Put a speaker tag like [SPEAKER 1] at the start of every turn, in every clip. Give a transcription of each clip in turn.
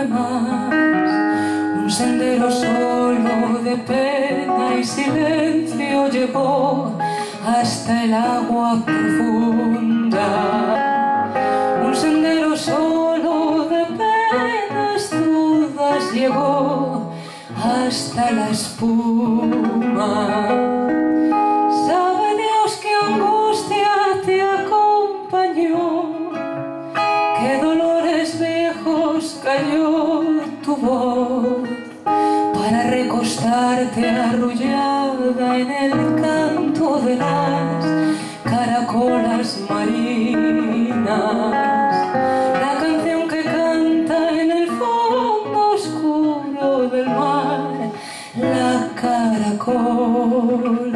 [SPEAKER 1] Un sendero solo de pena y silencio llegó hasta el agua profunda. Un sendero solo de penas dudas llegó hasta la espuma. Tu voz para recostarte arrullada en el canto de las caracolas marinas. La canción que canta en el fondo oscuro del mar, la caracola.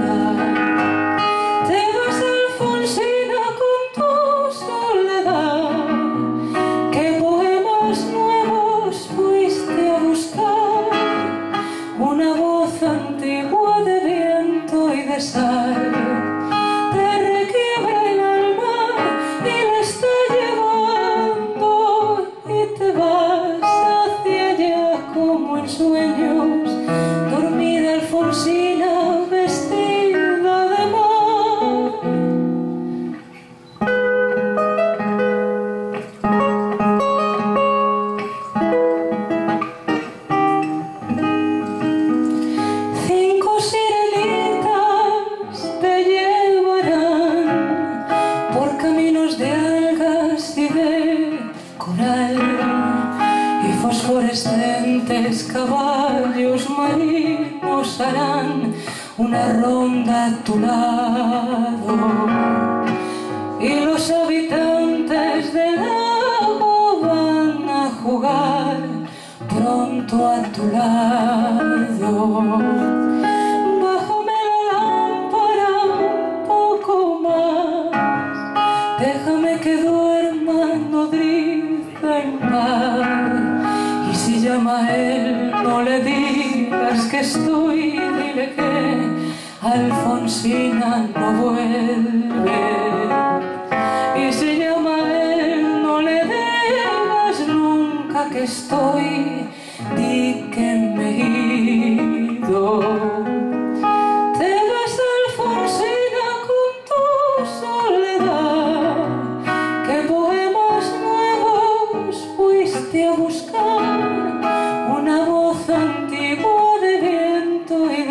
[SPEAKER 1] Caballos marinos harán una ronda a tu lado y los habitantes del lago van a jugar pronto a tu lado. Bájame la no le digas que estoy, dile que Alfonsina no vuelve. Y si llama a él, no le digas nunca que estoy,